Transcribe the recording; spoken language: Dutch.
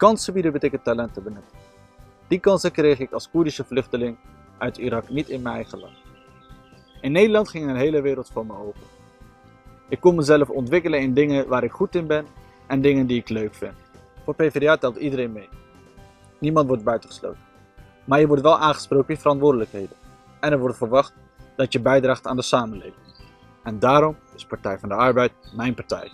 Kansen bieden betekent talenten benutten. Die kansen kreeg ik als Koerdische vluchteling uit Irak niet in mijn eigen land. In Nederland ging een hele wereld voor me open. Ik kon mezelf ontwikkelen in dingen waar ik goed in ben en dingen die ik leuk vind. Voor PvdA telt iedereen mee. Niemand wordt buitengesloten. Maar je wordt wel aangesproken in verantwoordelijkheden. En er wordt verwacht dat je bijdraagt aan de samenleving. En daarom is Partij van de Arbeid mijn partij.